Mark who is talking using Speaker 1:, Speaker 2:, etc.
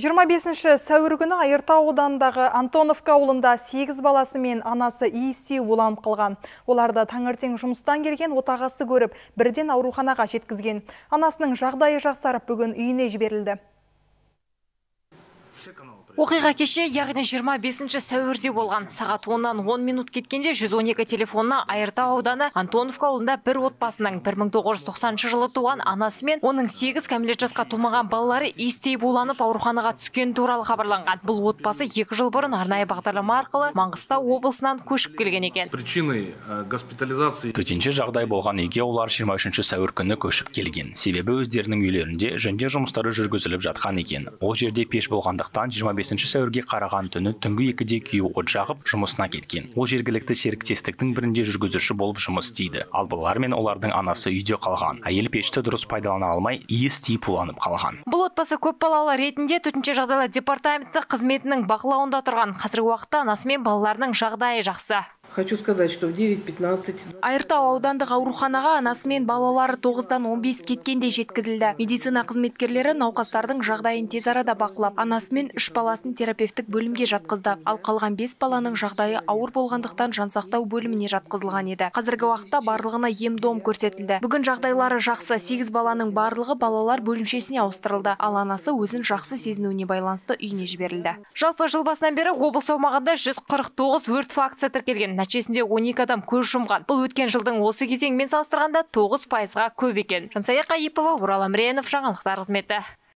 Speaker 1: 25 сәуір күні Айыртау ауданындағы Антоновка ауылында 8 баласы мен анасы иістеу уланып қалған. Оларды таңертең жұмыстан келген отағасы көріп, бірден ауруханаға жеткізген. Анасының жағдайы жақсарып бүгін үйіне жіберілді.
Speaker 2: Оқиға кеше, яғни 25 сәуірде болған. Сағат 10-нан 10 минут кеткенде 112 телефонына Айыртау ауданы Антоновка ауылында бір отбасының 1990 жылы туған анасы мен оның 8 кәмелет жасқа толмаған балалары иістей буланып ауруханаға түскен туралы хабарланған. Бұл отбасы 2 жыл бұрын арнайы бағдарлама арқылы Маңғыстау облысынан көшіп келген екен.
Speaker 3: Причиной госпитализации
Speaker 4: төтенше жағдай болған үйге олар 23 сәуір күні көшіп келген себебі өздерінің үйлерінде жөндеу жұмыстары жүргізіліп жатқан екен ол жерде пеш болғандықтан 25 сәуірге қараған түні түнгі екіде күйеуі от жағып жұмысына кеткен ол жергілікті серіктестіктің бірінде жүргізуші болып жұмыс істейді ал балалар мен олардың анасы үйде қалған әйел пешті дұрыс пайдалана алмай иіс тиіп уланып қалған
Speaker 2: Бұл отбасы көп балалы ретінде төтенше жағдайлар департаменті қызметінің бақылауында тұрған. Қазіргі уақытта анасы мен балаларының жағдайы жақсы.
Speaker 5: Хочу сказать, что в 9.15
Speaker 2: Айыртау аудандық ауруханаға анасы мен балалары 9-дан 15 кеткенде жеткізілді. Медицина қызметкерлері науқастардың жағдайын тез арада бақылап, анасы мен үш баласын терапевтік бөлімге жатқызды. Ал қалған 5 баланың жағдайы ауыр болғандықтан жансақтау бөліміне жатқызылған еді. Қазіргі уақытта барлығына ем-дом көрсетілді. Бүгін жағдайлары жақсы, 8 баланың барлығы балалар бөлімшесіне ауыстырылды. Ал анасы өзін жақсы сезінуіне байланысты үйіне жіберілді. Жалпы жыл басынан бері облыс аумағында 149 өрт фактісі тіркелген. Нәтижесінде 12 адам көз жұмған. Бұл өткен жылдың осы кезеңмен салыстырғанда 9 пайызға көп екен. Жансая Қайыпова, Орал Амренов, жаңалықтар қызметі.